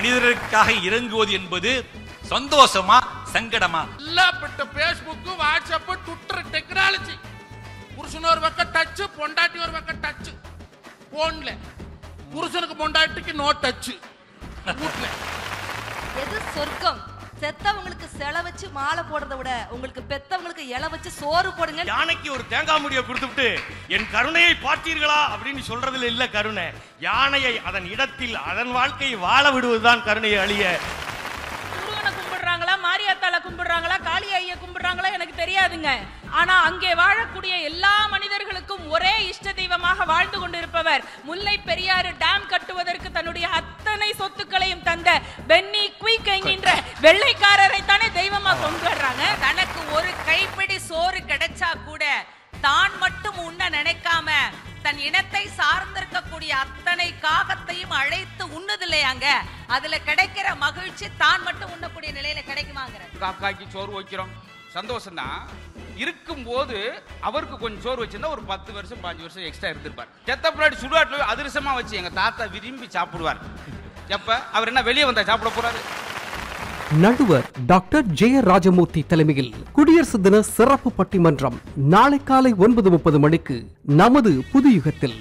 மனிதருக்காக இறங்குவது என்பது சந்தோஷமா சங்கடமா? எல்லாப்பட்ட பேஸ்புக் வாட்ஸ்அப் ட்விட்டர் டெக்னாலஜி புருஷன் ஒரு பக்கம் டச் பொண்டாட்டி ஒரு பக்கம் டச் போன்ல புருஷனுக்கு பொண்டாட்டிக்கு நோ டச் வீட்ல எது சொர்க்கம்? செத்தவங்களுக்கு செல வச்சு மாலை போடுறதை விட உங்களுக்கு பெத்தவங்களுக்கு இலை வச்சு சோறு போடுங்க. யானைக்கு ஒரு தேங்காய் முடியை கொடுத்துட்டு என் கருணையை பார்த்தீர்களா? அப்படின்னு சொல்றதுல இல்ல கருணை. யானையை அதன் இடத்தில் அதன் வாழ்க்கையை வாழ விடுவதுதான் கருணையை அழிய. முருகனை கும்பிடுறாங்களா மாரியாத்தால கும்பிடுறாங்களா காளி ஐயா கும்பிடுறாங்களா எனக்கு தெரியாதுங்க. ஆனா அங்கே வாழக்கூடிய எல்லா மனிதர்களுக்கும் ஒரே இஷ்ட தெய்வமாக வாழ்ந்து கொண்டிருப்பவர் முல்லை பெரியாறு டேம் கட்டுவதற்கு தன்னுடைய அத்தனை சொத்துக்களையும் தந்த பென்னி குயிக் என்கின்ற வெள்ளைக்காரரை தானே தெய்வமா கொண்டாடுறாங்க தனக்கு ஒரு கைப்பிடி சோறு கிடைச்சா கூட தான் மட்டும் உண்ண நினைக்காம தன் இனத்தை சார்ந்திருக்கக்கூடிய அத்தனை காகத்தையும் அழைத்து உண்ணுதில்லையாங்க? அதுல கிடைக்கிற மகிழ்ச்சி தான் மட்டும் உண்ணக்கூடிய நிலையில கிடைக்குமாங்கிற. காக்காய்க்கு சோறு வைக்கிறோம். சந்தோஷம் தான் இருக்கும்போது அவருக்கு கொஞ்சம் சோறு வச்சிருந்தா ஒரு பத்து வருஷம் பாஞ்சு வருஷம் எக்ஸ்ட்ரா இருந்திருப்பார். செத்த பின்னாடி சுடுகாட்டில் அதிரசமா வச்சு எங்க தாத்தா விரும்பி சாப்பிடுவார். எப்ப? அவர் என்ன வெளியே வந்தா சாப்பிட போறாரு? நடுவர் டாக்டர் ஜெய ராஜமூர்த்தி தலைமையில் குடியரசு தின சிறப்பு பட்டிமன்றம் நாளை காலை ஒன்பது முப்பது மணிக்கு நமது புது யுகத்தில்